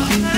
Oh,